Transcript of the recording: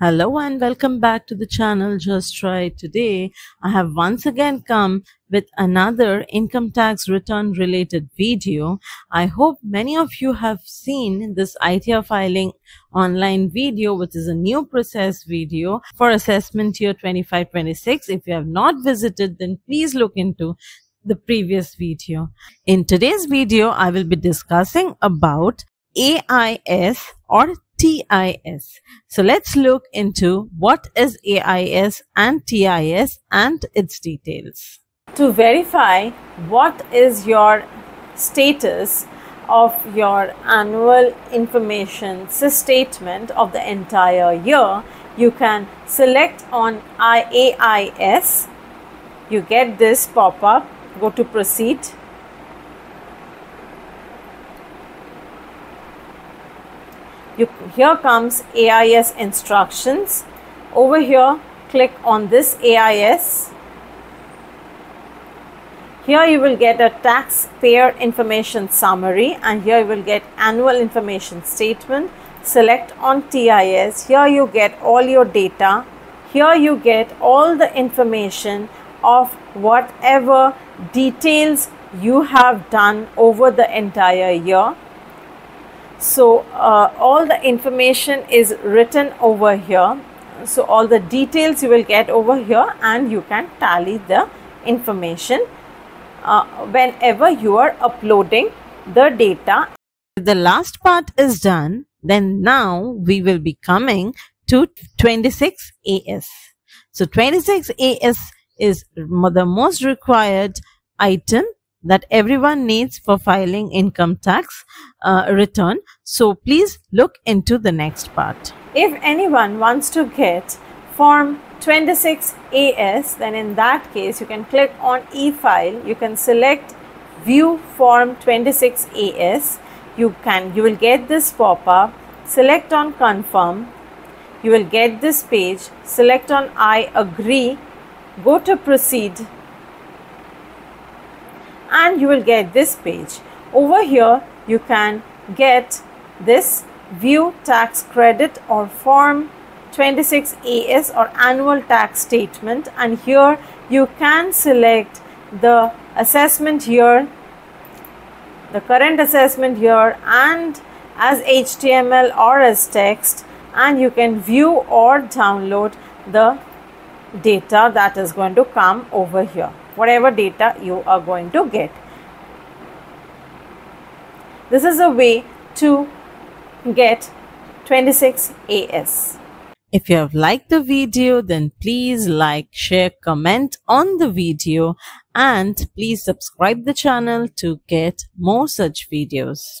Hello and welcome back to the channel Just Trry. Today, I have once again come with another income tax return related video. I hope many of you have seen this ITR filing online video, which is a new process video for assessment year 25-26. If you have not visited, then please look into the previous video. In today's video, I will be discussing about AIS or TIS. So let's look into what is AIS and TIS and its details. To verify what is your status of your annual information statement of the entire year, you can select on AIS. You get this pop up, go to proceed you, here comes AIS instructions. Over here, click on this AIS. Here you will get a taxpayer information summary and here you will get annual information statement. Select on TIS. Here you get all your data. Here you get all the information of whatever details you have done over the entire year so uh, all the information is written over here. So all the details you will get over here and you can tally the information uh, whenever you are uploading the data. If the last part is done then now we will be coming to 26 as so 26 as is the most required item that everyone needs for filing income tax uh, return. So please look into the next part. If anyone wants to get form 26AS, then in that case you can click on e-file. You can select view form 26AS. You can you will get this pop-up. Select on confirm. You will get this page. Select on I agree. Go to proceed and you will get this page. Over here you can get this view tax credit or form 26AS or annual tax statement. And here you can select the assessment year, the current assessment year and as HTML or as text. And you can view or download the data that is going to come over here whatever data you are going to get. This is a way to get 26 AS. If you have liked the video, then please like, share, comment on the video and please subscribe the channel to get more such videos.